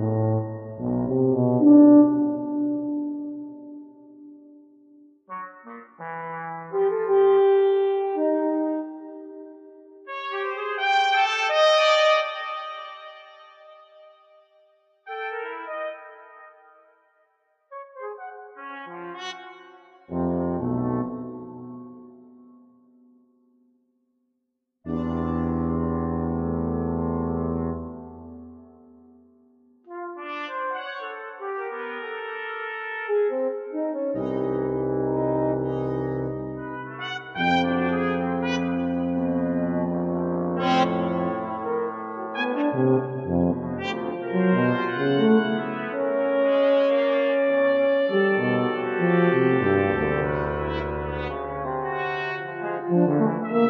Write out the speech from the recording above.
Mm-hmm. Música